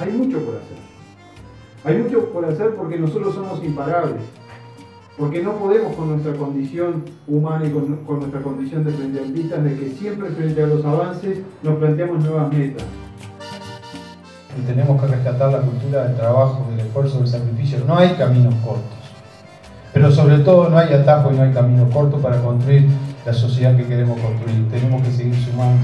hay mucho por hacer. Hay mucho por hacer porque nosotros somos imparables. Porque no podemos con nuestra condición humana y con, con nuestra condición de frente de que siempre frente a los avances nos planteamos nuevas metas. Y tenemos que rescatar la cultura del trabajo, del esfuerzo, del sacrificio. No hay caminos cortos. Pero sobre todo no hay atajo y no hay camino corto para construir la sociedad que queremos construir. Tenemos que seguir sumando